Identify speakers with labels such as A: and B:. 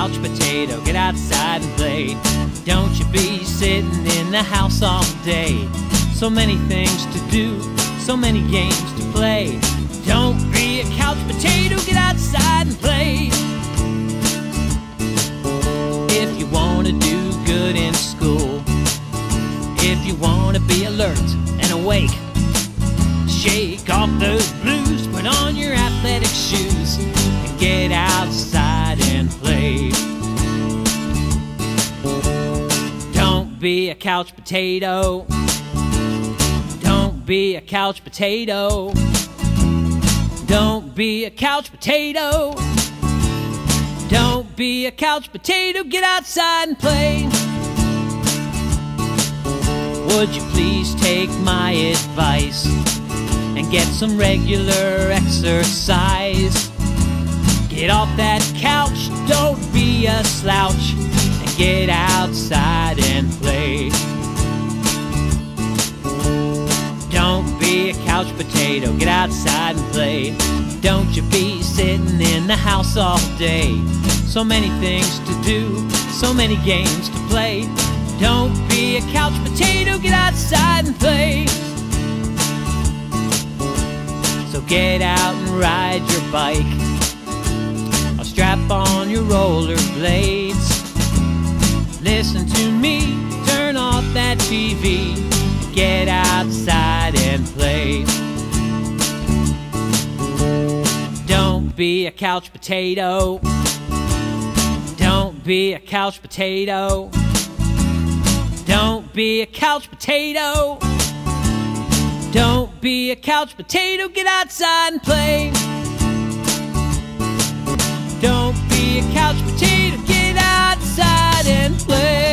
A: couch potato, get outside and play. Don't you be sitting in the house all day. So many things to do, so many games to play. Don't be a couch potato, get outside and play. If you wanna do good in school, if you wanna be alert and awake, shake off those blues, put on your athletic shoes, be a couch potato. Don't be a couch potato. Don't be a couch potato. Don't be a couch potato. Get outside and play. Would you please take my advice and get some regular exercise? Get off that couch, don't be a slouch, and get outside and play. Be a couch potato, get outside and play. Don't you be sitting in the house all day. So many things to do, so many games to play. Don't be a couch potato, get outside and play. So get out and ride your bike. Or strap on your rollerblades. Listen to me, turn off that TV. Get outside Don't be a couch potato. Don't be a couch potato. Don't be a couch potato. Don't be a couch potato. Get outside and play. Don't be a couch potato. Get outside and play.